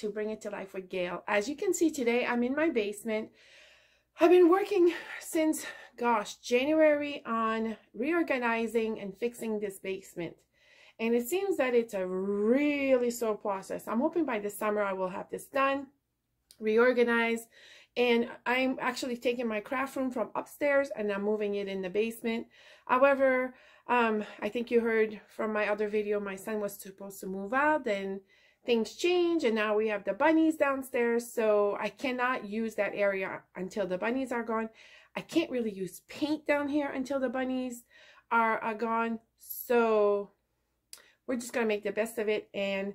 to Bring It to Life with Gail. As you can see today, I'm in my basement. I've been working since, gosh, January on reorganizing and fixing this basement. And it seems that it's a really slow process. I'm hoping by the summer I will have this done, reorganized, and I'm actually taking my craft room from upstairs and I'm moving it in the basement. However, um, I think you heard from my other video, my son was supposed to move out and things change and now we have the bunnies downstairs. So I cannot use that area until the bunnies are gone. I can't really use paint down here until the bunnies are, are gone. So we're just going to make the best of it. And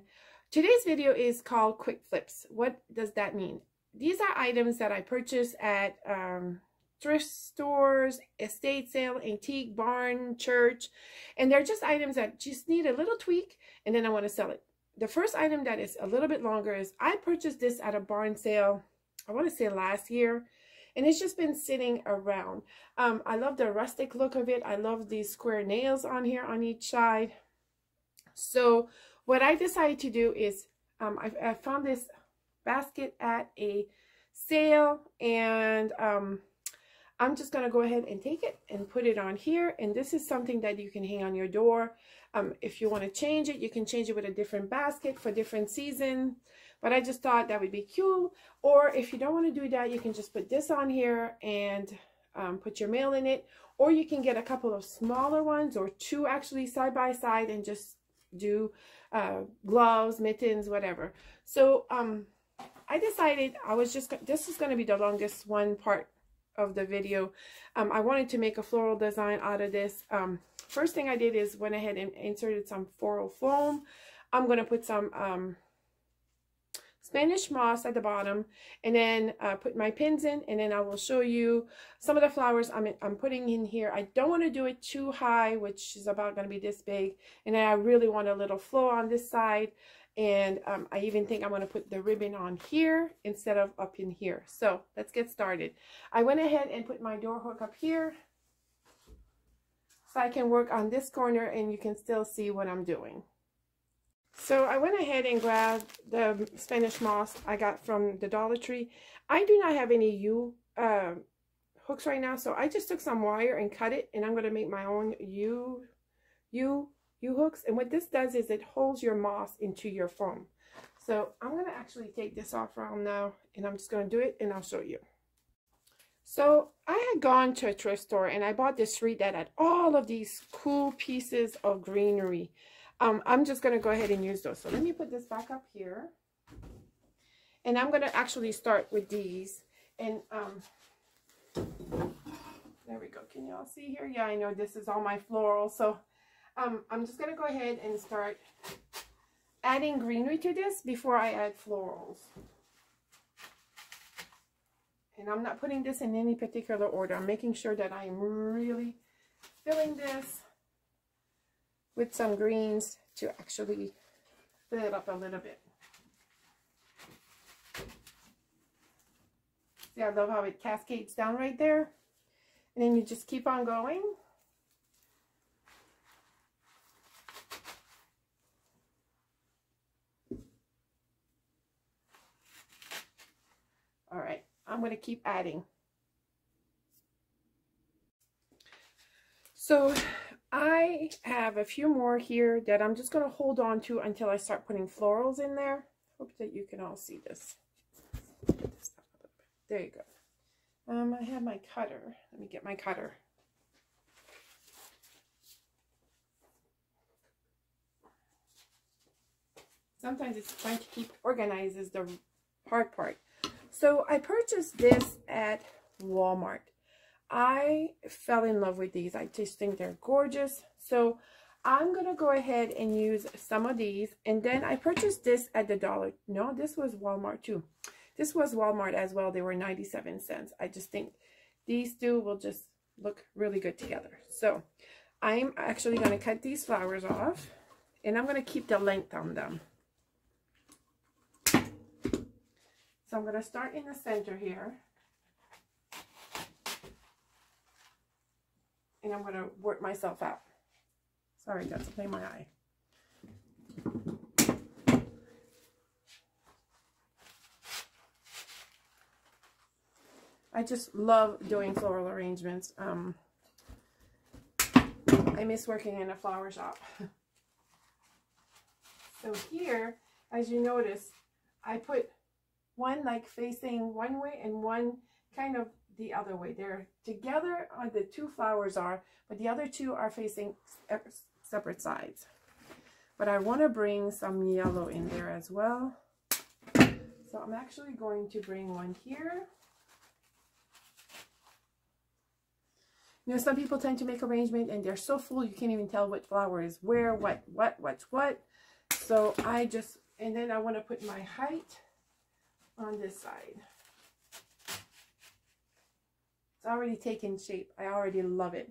today's video is called Quick Flips. What does that mean? These are items that I purchased at um, thrift stores, estate sale, antique, barn, church. And they're just items that just need a little tweak and then I want to sell it. The first item that is a little bit longer is I purchased this at a barn sale, I want to say last year. And it's just been sitting around. Um, I love the rustic look of it. I love these square nails on here on each side. So what I decided to do is um, I, I found this basket at a sale and um, I'm just going to go ahead and take it and put it on here. And this is something that you can hang on your door. Um, if you want to change it, you can change it with a different basket for different season. But I just thought that would be cute. Or if you don't want to do that, you can just put this on here and um, put your mail in it. Or you can get a couple of smaller ones or two actually side by side and just do uh, gloves, mittens, whatever. So um, I decided I was just, this is going to be the longest one part of the video. Um, I wanted to make a floral design out of this. Um, first thing I did is went ahead and inserted some floral foam. I'm going to put some um, Spanish moss at the bottom and then uh, put my pins in and then I will show you some of the flowers I'm, I'm putting in here. I don't want to do it too high, which is about going to be this big. And then I really want a little flow on this side. And um, I even think I'm going to put the ribbon on here instead of up in here. So let's get started. I went ahead and put my door hook up here so I can work on this corner and you can still see what I'm doing. So I went ahead and grabbed the Spanish moss I got from the Dollar Tree. I do not have any U uh, hooks right now, so I just took some wire and cut it, and I'm going to make my own U, U U-hooks. And what this does is it holds your moss into your foam. So I'm going to actually take this off around now and I'm just going to do it and I'll show you. So I had gone to a thrift store and I bought this street that had all of these cool pieces of greenery. Um, I'm just going to go ahead and use those. So let me put this back up here. And I'm going to actually start with these. And um, there we go. Can y'all see here? Yeah, I know this is all my floral. So um, I'm just going to go ahead and start adding greenery to this before I add florals. And I'm not putting this in any particular order. I'm making sure that I'm really filling this with some greens to actually fill it up a little bit. See, I love how it cascades down right there. And then you just keep on going. All right, I'm going to keep adding. So I have a few more here that I'm just going to hold on to until I start putting florals in there. Hope that you can all see this. There you go. Um, I have my cutter. Let me get my cutter. Sometimes it's trying to keep organized is the hard part. So I purchased this at Walmart. I fell in love with these. I just think they're gorgeous. So I'm going to go ahead and use some of these. And then I purchased this at the dollar. No, this was Walmart too. This was Walmart as well. They were 97 cents. I just think these two will just look really good together. So I'm actually going to cut these flowers off. And I'm going to keep the length on them. So I'm going to start in the center here. And I'm going to work myself out. Sorry, got to play my eye. I just love doing floral arrangements. Um, I miss working in a flower shop. so here, as you notice, I put one like facing one way and one kind of the other way. They're together, uh, the two flowers are, but the other two are facing separate sides. But I want to bring some yellow in there as well. So I'm actually going to bring one here. You know, some people tend to make arrangement and they're so full you can't even tell what flower is where, what, what, what's what. So I just, and then I want to put my height on this side. It's already taken shape. I already love it.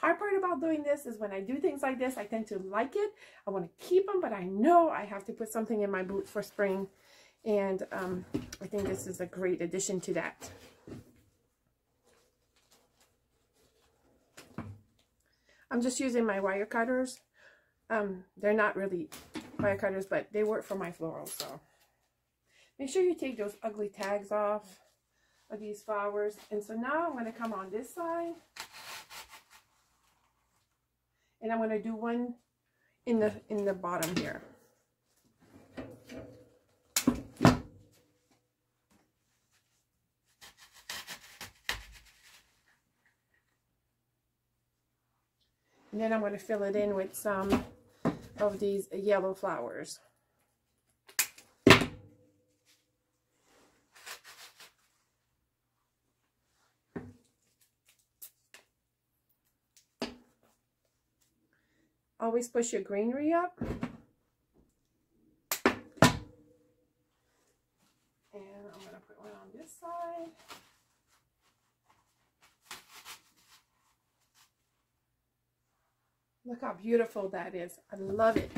Hard part about doing this is when I do things like this, I tend to like it. I want to keep them, but I know I have to put something in my boot for spring. And um, I think this is a great addition to that. I'm just using my wire cutters. Um, they're not really wire cutters, but they work for my florals. So make sure you take those ugly tags off of these flowers. And so now I'm going to come on this side. And I'm going to do one in the in the bottom here. And then I'm going to fill it in with some of these yellow flowers. Always push your greenery up. And I'm going to put one on this side. Look how beautiful that is. I love it.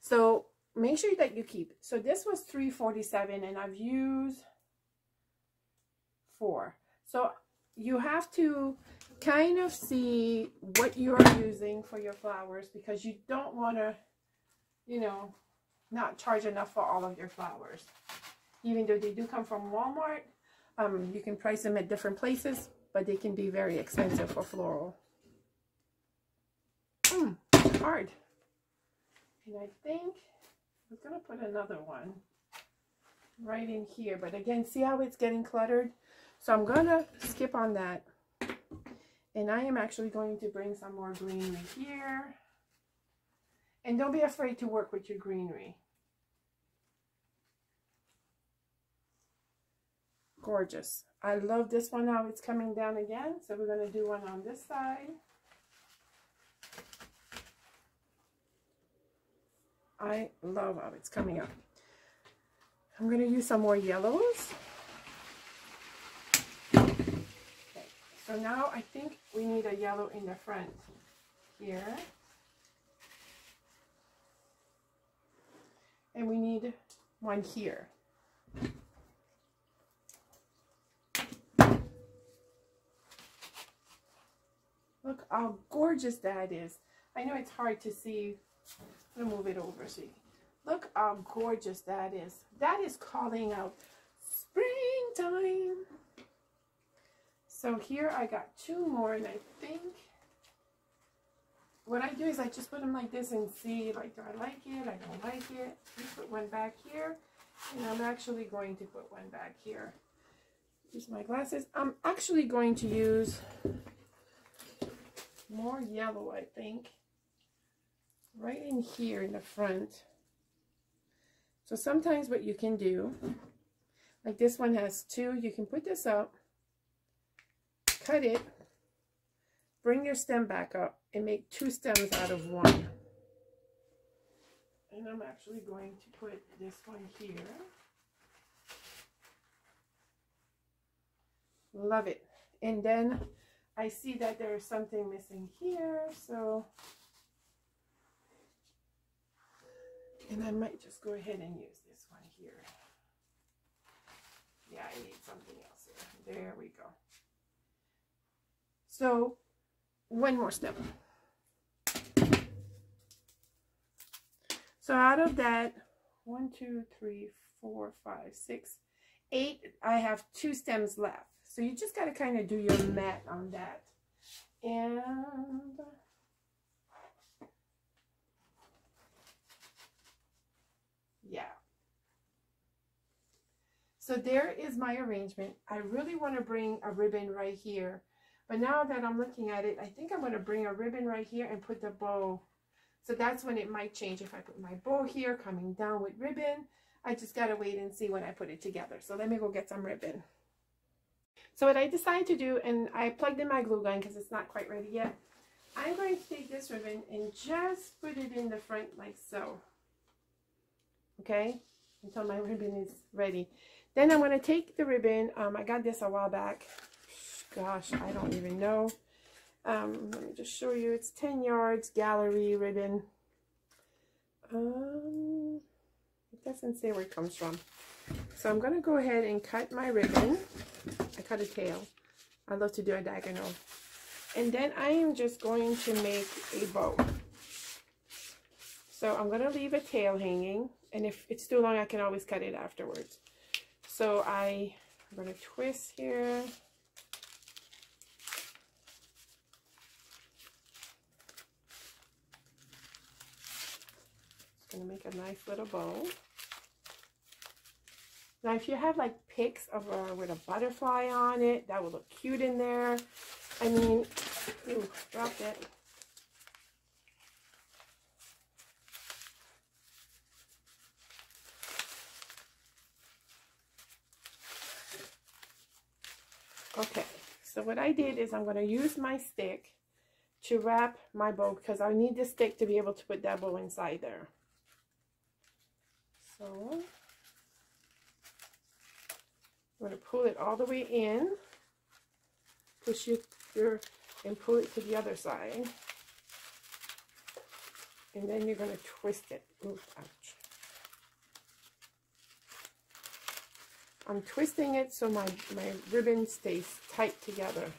So make sure that you keep. So this was 347 and I've used four. So you have to kind of see what you're using for your flowers because you don't want to, you know, not charge enough for all of your flowers. Even though they do come from Walmart, um, you can price them at different places, but they can be very expensive for floral. Hmm, hard. And I think I was going to put another one right in here. But again, see how it's getting cluttered? So I'm going to skip on that. And I am actually going to bring some more greenery here. And don't be afraid to work with your greenery. Gorgeous. I love this one how it's coming down again. So we're going to do one on this side. I love how it's coming up. I'm going to use some more yellows. So now I think we need a yellow in the front here. And we need one here. Look how gorgeous that is. I know it's hard to see let me move it over you look how gorgeous that is. That is calling out springtime. So here I got two more and I think what I do is I just put them like this and see like do I like it, I don't like it. You put one back here and I'm actually going to put one back here. Use my glasses. I'm actually going to use more yellow I think right in here in the front. So sometimes what you can do, like this one has two, you can put this up, cut it, bring your stem back up, and make two stems out of one. And I'm actually going to put this one here. Love it. And then I see that there's something missing here, so And I might just go ahead and use this one here. Yeah, I need something else here. There we go. So, one more step. So out of that, one, two, three, four, five, six, eight, I have two stems left. So you just got to kind of do your mat on that. And yeah. So there is my arrangement. I really want to bring a ribbon right here. But now that I'm looking at it, I think I'm going to bring a ribbon right here and put the bow. So that's when it might change. If I put my bow here coming down with ribbon, I just got to wait and see when I put it together. So let me go get some ribbon. So what I decided to do, and I plugged in my glue gun because it's not quite ready yet. I'm going to take this ribbon and just put it in the front like so. Okay, until my ribbon is ready. Then I'm going to take the ribbon. Um, I got this a while back. Gosh, I don't even know. Um, let me just show you. It's 10 yards gallery ribbon. Um, it doesn't say where it comes from. So I'm going to go ahead and cut my ribbon. I cut a tail. I love to do a diagonal. And then I am just going to make a bow. So I'm going to leave a tail hanging. And if it's too long, I can always cut it afterwards. So I, I'm going to twist here. To make a nice little bow. Now, if you have like pics of a, with a butterfly on it, that would look cute in there. I mean, ooh, dropped it. Okay, so what I did is I'm going to use my stick to wrap my bow because I need the stick to be able to put that bow inside there. So I'm going to pull it all the way in, push it your, and pull it to the other side. And then you're going to twist it. Ouch. I'm twisting it so my, my ribbon stays tight together.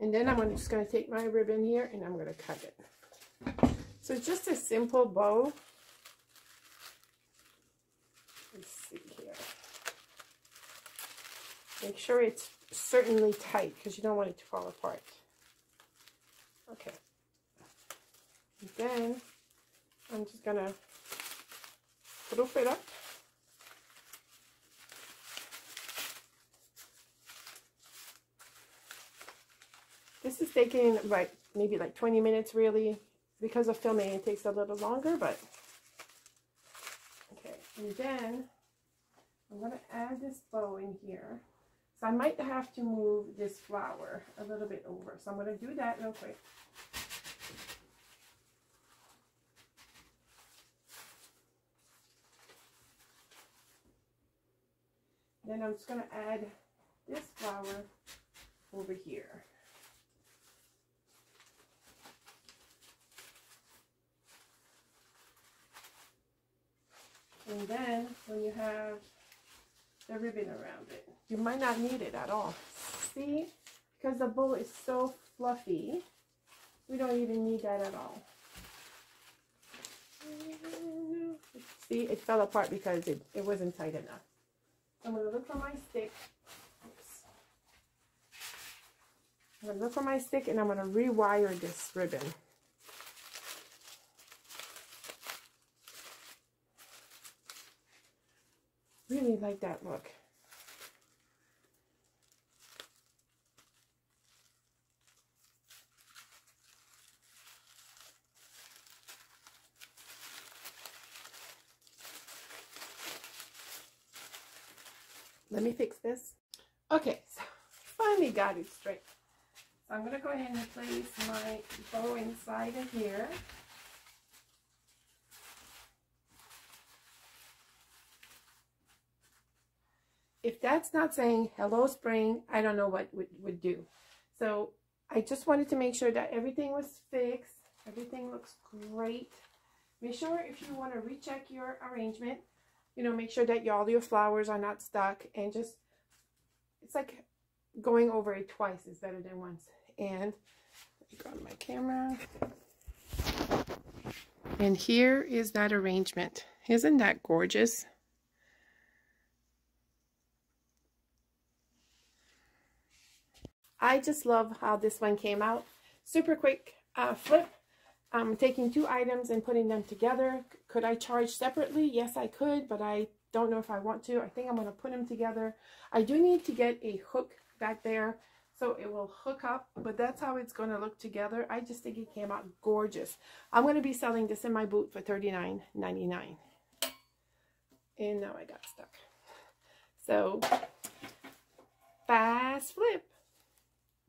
And then I'm just going to take my ribbon here and I'm going to cut it. So it's just a simple bow. Let's see here. Make sure it's certainly tight because you don't want it to fall apart. Okay. And then I'm just going to proof it up. This is taking like maybe like 20 minutes really. Because of filming, it takes a little longer, but okay. And then I'm to add this bow in here. So I might have to move this flower a little bit over. So I'm to do that real quick. Then I'm just to add this flower over here. And then when you have the ribbon around it, you might not need it at all. See, because the bow is so fluffy, we don't even need that at all. See, it fell apart because it, it wasn't tight enough. I'm going to look for my stick. I'm going to look for my stick and I'm going to rewire this ribbon. Really like that look. Let me fix this. Okay, so finally got it straight. So I'm going to go ahead and place my bow inside of here. If that's not saying hello spring, I don't know what would, would do. So I just wanted to make sure that everything was fixed. Everything looks great. Make sure if you want to recheck your arrangement, you know, make sure that all your flowers are not stuck and just, it's like going over it twice is better than once. And grab my camera. And here is that arrangement. Isn't that gorgeous? I just love how this one came out. Super quick uh, flip. I'm taking two items and putting them together. Could I charge separately? Yes, I could, but I don't know if I want to. I think I'm going to put them together. I do need to get a hook back there so it will hook up, but that's how it's going to look together. I just think it came out gorgeous. I'm going to be selling this in my boot for $39.99. And now I got stuck. So, fast flip.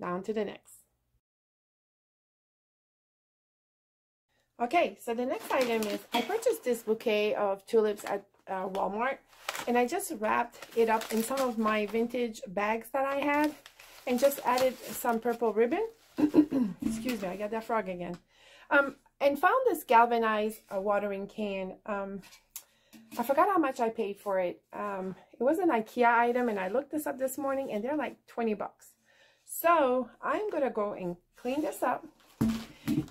Down to the next. Okay, so the next item is I purchased this bouquet of tulips at uh, Walmart and I just wrapped it up in some of my vintage bags that I had and just added some purple ribbon. Excuse me, I got that frog again. Um, and found this galvanized uh, watering can. Um, I forgot how much I paid for it. Um, it was an Ikea item and I looked this up this morning and they're like 20 bucks. So I'm going to go and clean this up.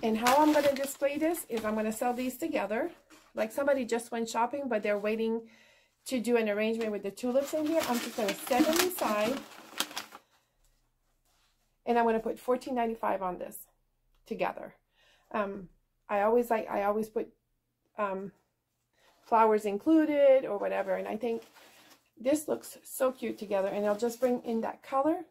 And how I'm going to display this is I'm going to sell these together. Like somebody just went shopping, but they're waiting to do an arrangement with the tulips in here. I'm just going to set them inside. And I'm going to put $14.95 on this together. Um, I always like, I always put um, flowers included or whatever. And I think this looks so cute together. And it'll just bring in that color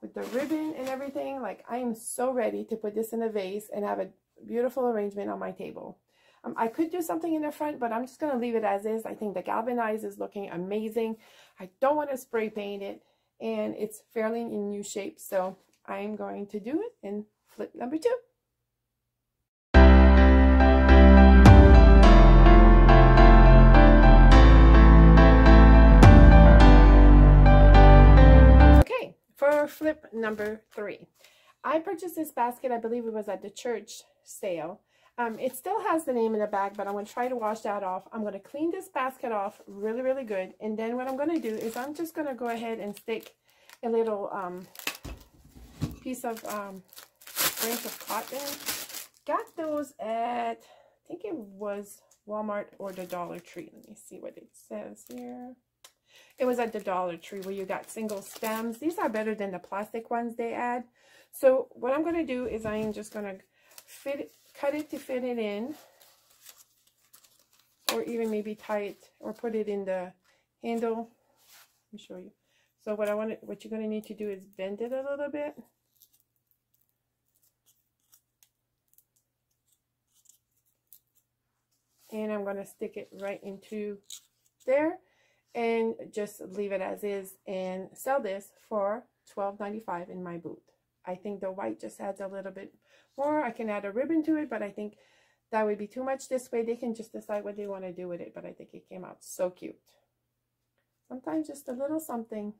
with the ribbon and everything. Like I am so ready to put this in a vase and have a beautiful arrangement on my table. Um, I could do something in the front, but I'm just going to leave it as is. I think the galvanized is looking amazing. I don't want to spray paint it, and it's fairly in new shape, so I'm going to do it in flip number two. For flip number three. I purchased this basket, I believe it was at the church sale. Um, it still has the name in the bag, but I'm going to try to wash that off. I'm going to clean this basket off really, really good. And then what I'm going to do is I'm just going to go ahead and stick a little um, piece of um, branch of cotton. Got those at, I think it was Walmart or the Dollar Tree. Let me see what it says here. It was at the Dollar Tree where you got single stems. These are better than the plastic ones they add. So what I'm going to do is I am just going to fit it, cut it to fit it in. Or even maybe tie it or put it in the handle. Let me show you. So what I want, to, what you're going to need to do is bend it a little bit. And I'm going to stick it right into there and just leave it as is and sell this for $12.95 in my booth. I think the white just adds a little bit more. I can add a ribbon to it, but I think that would be too much this way. They can just decide what they want to do with it, but I think it came out so cute. Sometimes just a little something.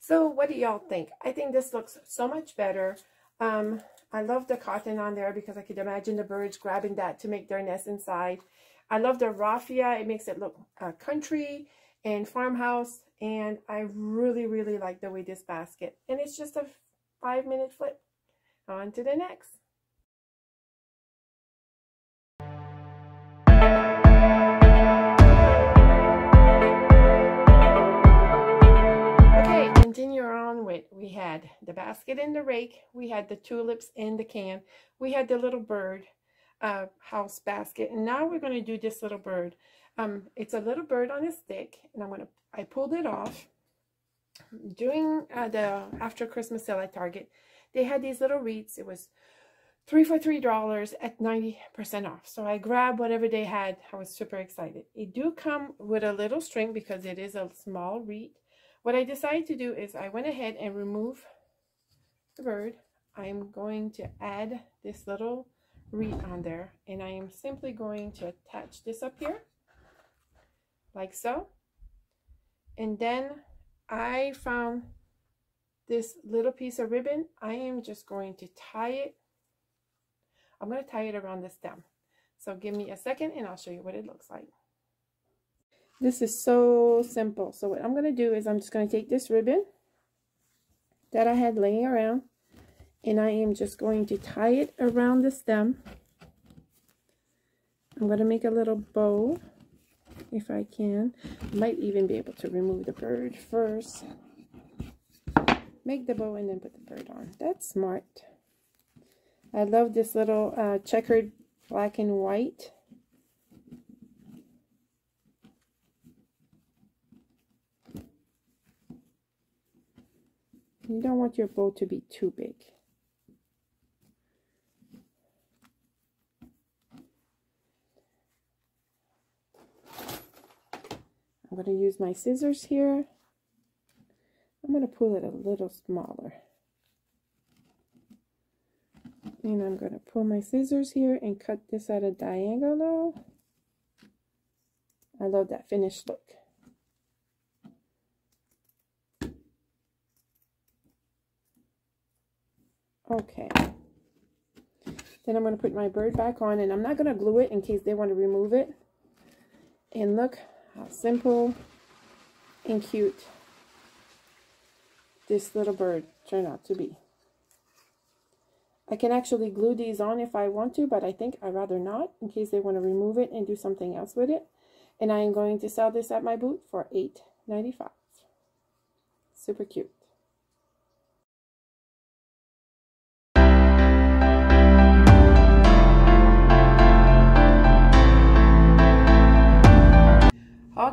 So what do y'all think? I think this looks so much better. Um, I love the cotton on there because I could imagine the birds grabbing that to make their nest inside. I love the raffia. It makes it look uh, country and farmhouse. And I really, really like the way this basket. And it's just a five minute flip. On to the next. Okay, continue on with, we had the basket in the rake, we had the tulips in the can, we had the little bird, uh, house basket. And now we're going to do this little bird. Um, it's a little bird on a stick, and I'm going to, I pulled it off. During uh, the after Christmas sale at Target, they had these little wreaths. It was three for three dollars at 90% off. So I grabbed whatever they had. I was super excited. It do come with a little string because it is a small wreath. What I decided to do is I went ahead and remove the bird. I'm going to add this little wreath on there and I am simply going to attach this up here like so. And then I found this little piece of ribbon. I am just going to tie it. I'm going to tie it around the stem so give me a second and I'll show you what it looks like. This is so simple. So what I'm going to do is I'm just going to take this ribbon that I had laying around. And I am just going to tie it around the stem. I'm going to make a little bow if I can. Might even be able to remove the bird first. Make the bow and then put the bird on. That's smart. I love this little uh, checkered black and white. You don't want your bow to be too big. I'm going to use my scissors here. I'm going to pull it a little smaller. And I'm going to pull my scissors here and cut this at a diagonal. I love that finished look. Okay. Then I'm going to put my bird back on and I'm not going to glue it in case they want to remove it. And look how simple and cute this little bird turned out to be. I can actually glue these on if I want to, but I think I'd rather not in case they want to remove it and do something else with it. And I am going to sell this at my booth for $8.95. Super cute.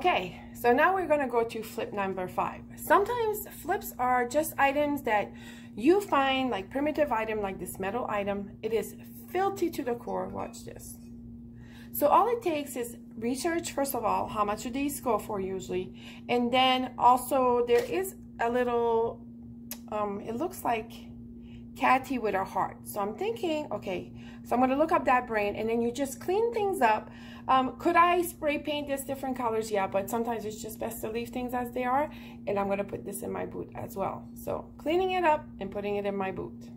Okay, so now we're to go to flip number five. Sometimes flips are just items that you find like primitive item like this metal item. It is filthy to the core. Watch this. So all it takes is research, first of all, how much do these go for usually? And then also there is a little, um, it looks like catty with a heart. So I'm thinking, okay, so I'm going to look up that brand and then you just clean things up. Um, could I spray paint this different colors? Yeah, but sometimes it's just best to leave things as they are. And I'm going to put this in my boot as well. So cleaning it up and putting it in my boot.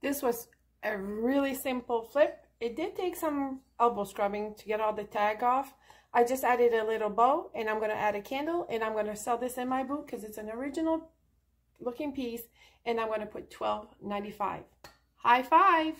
This was a really simple flip. It did take some elbow scrubbing to get all the tag off. I just added a little bow and I'm going to add a candle and I'm going to sell this in my boot because it's an original looking piece and I'm going to put $12.95. High five!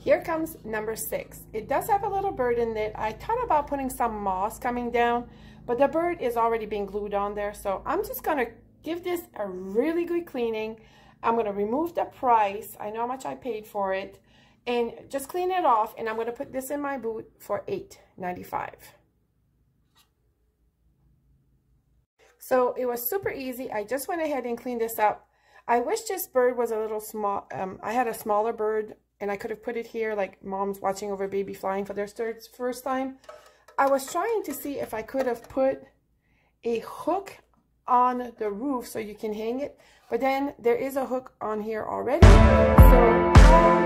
Here comes number six. It does have a little bird in it. I thought about putting some moss coming down, but the bird is already being glued on there. So I'm just going to give this a really good cleaning. I'm going to remove the price. I know how much I paid for it and just clean it off and I'm going to put this in my boot for $8.95. So it was super easy. I just went ahead and cleaned this up. I wish this bird was a little small. Um, I had a smaller bird and I could have put it here like mom's watching over baby flying for their first time. I was trying to see if I could have put a hook on the roof so you can hang it. But then there is a hook on here already. So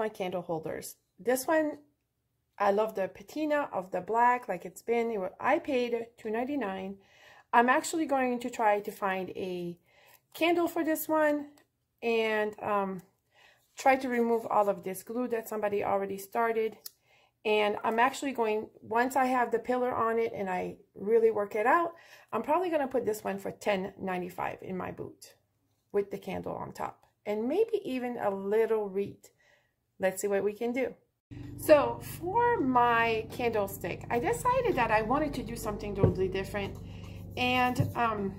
my candle holders. This one, I love the patina of the black like it's been. It I paid $2.99. I'm actually going to try to find a candle for this one and um, try to remove all of this glue that somebody already started. And I'm actually going, once I have the pillar on it and I really work it out, I'm probably going to put this one for $10.95 in my boot with the candle on top. And maybe even a little wreath. Let's see what we can do. So for my candlestick, I decided that I wanted to do something totally different. And um,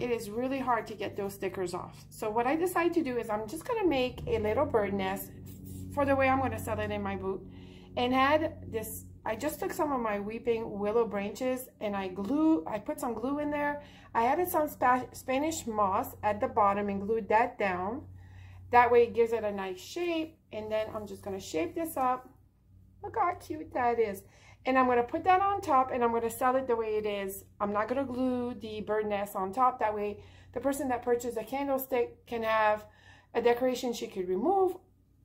it is really hard to get those stickers off. So what I decided to do is I'm just going to make a little bird nest for the way I'm going to sell it in my boot and had this I just took some of my weeping willow branches and I glue I put some glue in there I added some Spanish moss at the bottom and glued that down that way it gives it a nice shape and then I'm just going to shape this up look how cute that is and I'm going to put that on top and I'm going to sell it the way it is. I'm not going to glue the bird nest on top. That way the person that purchased a candlestick can have a decoration she could remove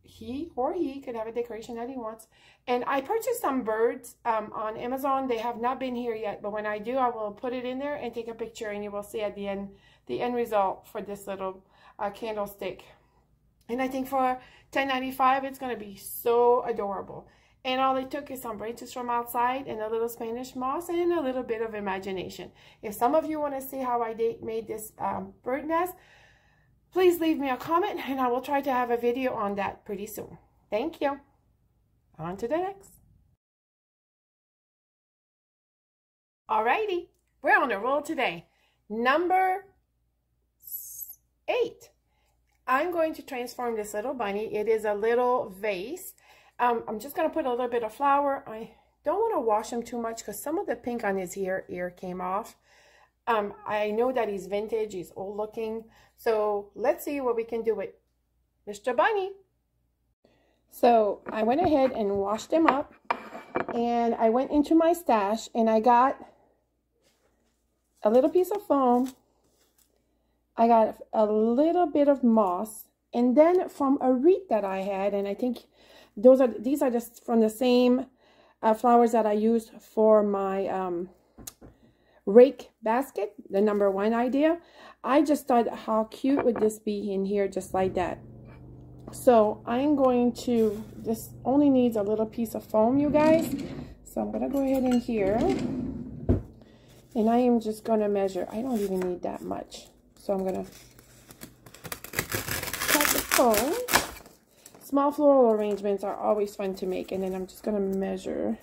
he or he could have a decoration that he wants. And I purchased some birds um, on Amazon. They have not been here yet, but when I do, I will put it in there and take a picture and you will see at the end, the end result for this little uh, candlestick. And I think for $10.95, it's going to be so adorable. And all it took is some branches from outside and a little Spanish moss and a little bit of imagination. If some of you want to see how I made this um, bird nest, please leave me a comment and I will try to have a video on that pretty soon. Thank you. On to the next. Alrighty, we're on a roll today. Number eight. I'm going to transform this little bunny. It is a little vase um, I'm just going to put a little bit of flour. I don't want to wash him too much because some of the pink on his ear, ear came off. Um, I know that he's vintage, he's old looking. So let's see what we can do with Mr. Bunny. So I went ahead and washed him up and I went into my stash and I got a little piece of foam. I got a little bit of moss and then from a wreath that I had, and I think those are these are just from the same uh, flowers that I used for my um, rake basket, the number one idea. I just thought how cute would this be in here just like that. So I'm going to, this only needs a little piece of foam, you guys. So I'm going to go ahead in here. And I am just going to measure. I don't even need that much. So I'm going to cut the foam. Small floral arrangements are always fun to make. And then I'm just going to measure.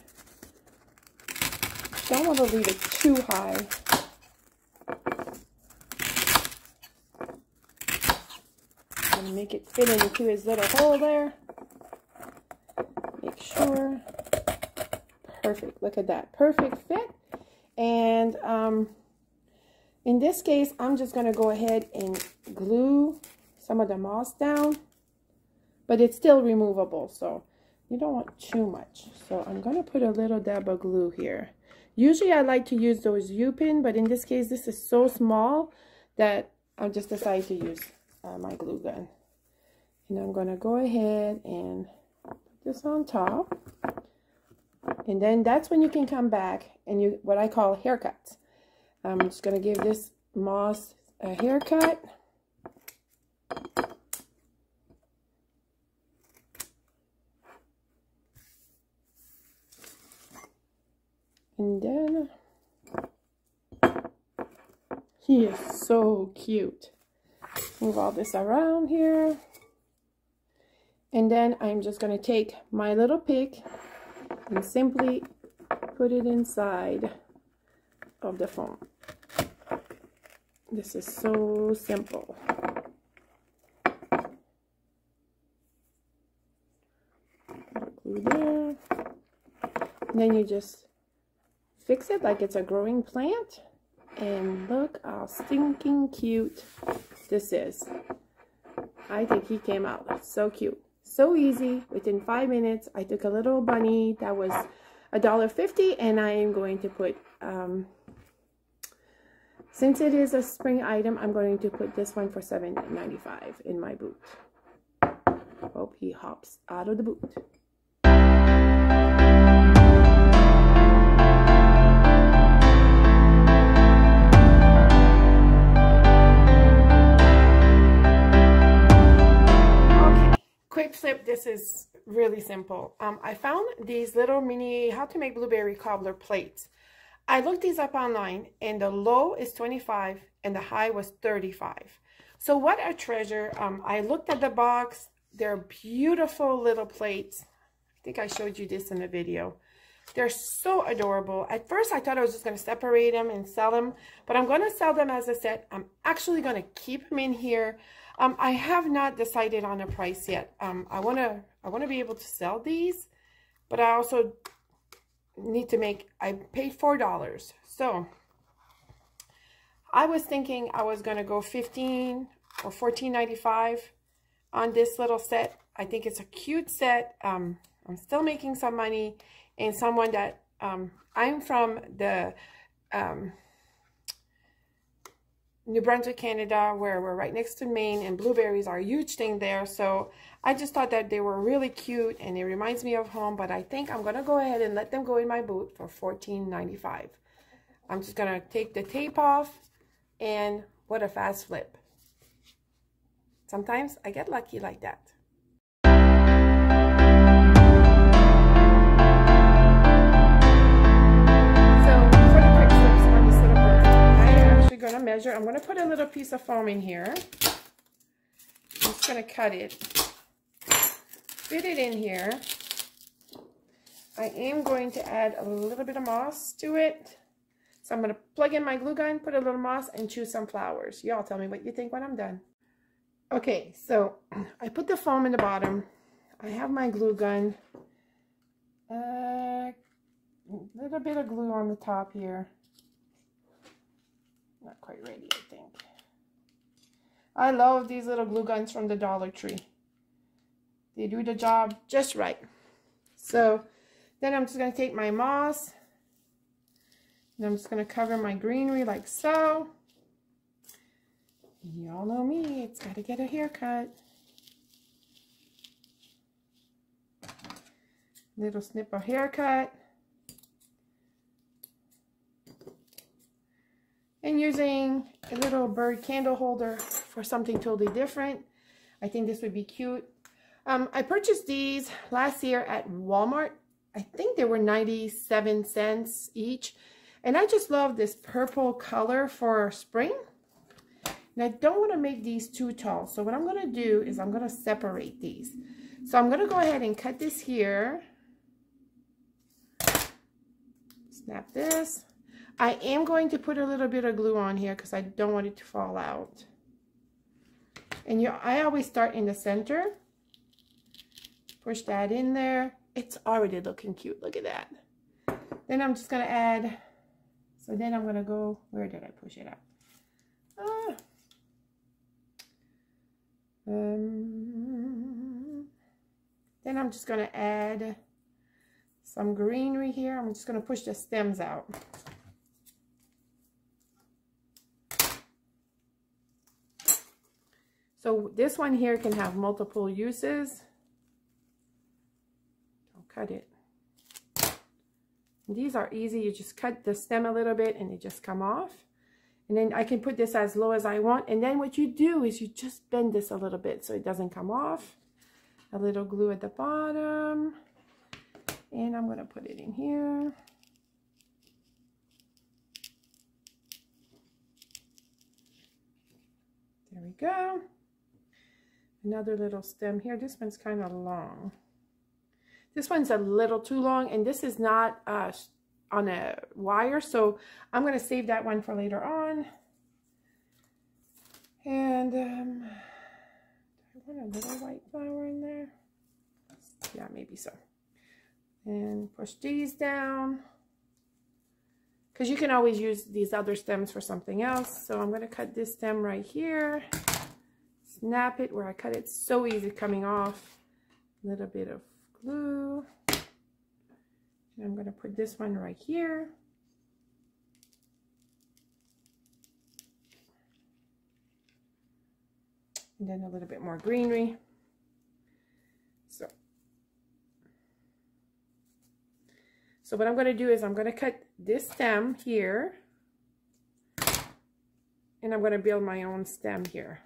Don't want to leave it too high. To make it fit into his little hole there. Make sure. Perfect. Look at that. Perfect fit. And um, in this case, I'm just going to go ahead and glue some of the moss down but it's still removable so you don't want too much. So I'm going to put a little dab of glue here. Usually I like to use those U-pin but in this case this is so small that I just decided to use uh, my glue gun. And I'm going to go ahead and put this on top. And then that's when you can come back and you what I call haircuts I'm just going to give this moss a haircut And then he is so cute. Move all this around here. And then I'm just going to take my little pick and simply put it inside of the foam. This is so simple. Glue there. And then you just fix it like it's a growing plant. And look how stinking cute this is. I think he came out so cute. So easy. Within five minutes, I took a little bunny that was a dollar fifty, and I am going to put, um, since it is a spring item, I'm going to put this one for seven ninety five in my boot. Hope he hops out of the boot. quick flip, this is really simple. Um, I found these little mini how to make blueberry cobbler plates. I looked these up online and the low is 25 and the high was 35. So what a treasure. Um, I looked at the box. They're beautiful little plates. I think I showed you this in the video. They're so adorable. At first, I thought I was just going to separate them and sell them, but I'm going to sell them as a set. I'm actually going to keep them in here. Um, I have not decided on a price yet. Um, I want to I want to be able to sell these, but I also need to make, I paid $4. So I was thinking I was going to go 15 or 14.95 on this little set. I think it's a cute set. Um, I'm still making some money and someone that um, I'm from the um, New Brunswick, Canada, where we're right next to Maine, and blueberries are a huge thing there. So I just thought that they were really cute, and it reminds me of home, but I think I'm going to go ahead and let them go in my boot for $14.95. I'm just going to take the tape off, and what a fast flip. Sometimes I get lucky like that. Going to measure. I'm going to put a little piece of foam in here. I'm just going to cut it. Fit it in here. I am going to add a little bit of moss to it. So I'm going to plug in my glue gun, put a little moss, and choose some flowers. Y'all tell me what you think when I'm done. Okay, so I put the foam in the bottom. I have my glue gun. A uh, little bit of glue on the top here. Not quite ready, I think. I love these little glue guns from the Dollar Tree. They do the job just right. So then I'm just going to take my moss and I'm just going to cover my greenery like so. Y'all know me, it's got to get a haircut. Little snip of haircut. And using a little bird candle holder for something totally different. I think this would be cute. Um, I purchased these last year at Walmart. I think they were 97 cents each. And I just love this purple color for spring. And I don't want to make these too tall. So what I'm going to do is I'm going to separate these. So I'm going to go ahead and cut this here. Snap this. I am going to put a little bit of glue on here because I don't want it to fall out. And you, I always start in the center. Push that in there. It's already looking cute. Look at that. Then I'm just going to add, so then I'm going to go, where did I push it at? Ah. Um, then I'm just going to add some greenery here. I'm just going to push the stems out. So this one here can have multiple uses. Don't cut it. And these are easy. You just cut the stem a little bit and they just come off. And then I can put this as low as I want. And then what you do is you just bend this a little bit so it doesn't come off. A little glue at the bottom. And I'm going to put it in here. There we go another little stem here. This one's kind of long. This one's a little too long, and this is not uh, on a wire, so I'm going to save that one for later on. And um, do I want a little white flower in there? Yeah, maybe so. And push these down. Because you can always use these other stems for something else. So I'm going to cut this stem right here snap it where I cut it. So easy coming off. A little bit of glue. And I'm going to put this one right here. And then a little bit more greenery. So, so what I'm going to do is I'm going to cut this stem here. And I'm going to build my own stem here.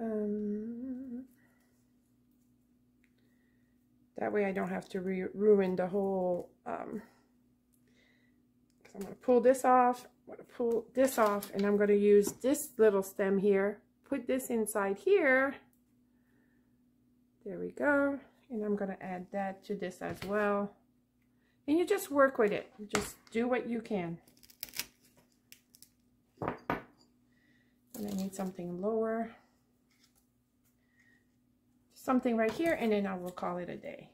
Um, that way I don't have to ruin the whole, um, I'm going to pull this off, I'm going to pull this off, and I'm going to use this little stem here, put this inside here, there we go, and I'm going to add that to this as well. And you just work with it, you just do what you can. And I need something lower something right here and then I will call it a day.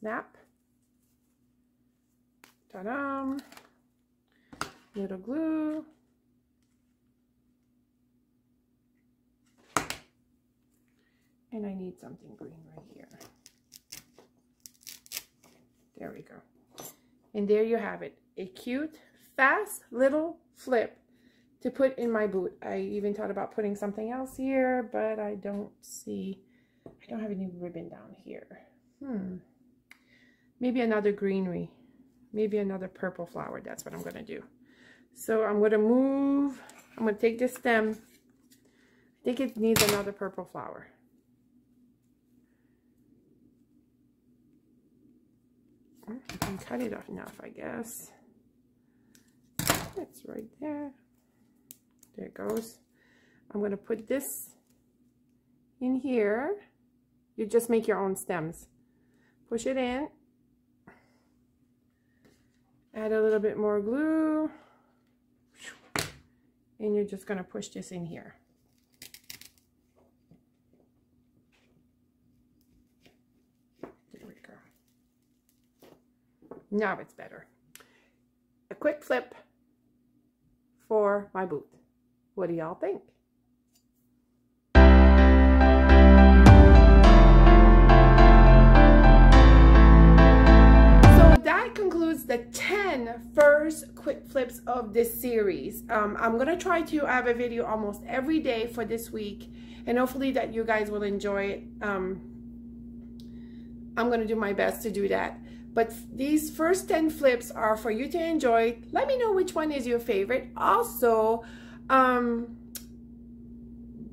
Snap. Ta-da. Little glue. And I need something green right here. There we go. And there you have it. A cute, fast little flip to put in my boot. I even thought about putting something else here, but I don't see, I don't have any ribbon down here. Hmm. Maybe another greenery. Maybe another purple flower. That's what I'm going to do. So I'm going to move, I'm going to take this stem. I think it needs another purple flower. I can cut it off enough, I guess. It's right there. There it goes. I'm going to put this in here. You just make your own stems. Push it in. Add a little bit more glue. And you're just going to push this in here. There we go. Now it's better. A quick flip for my boot. What do y'all think? So that concludes the 10 first quick flips of this series. Um, I'm going to try to have a video almost every day for this week and hopefully that you guys will enjoy it. Um, I'm going to do my best to do that. But these first 10 flips are for you to enjoy. Let me know which one is your favorite. Also, um,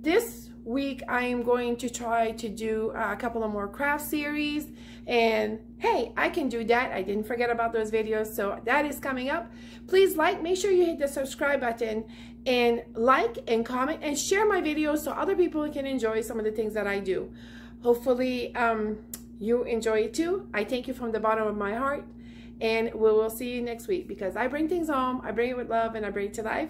this week I am going to try to do a couple of more craft series. And hey I can do that. I didn't forget about those videos so that is coming up. Please like make sure you hit the subscribe button and like and comment and share my videos so other people can enjoy some of the things that I do. Hopefully um, you enjoy it too. I thank you from the bottom of my heart and we will see you next week because I bring things home I bring it with love and I bring it to life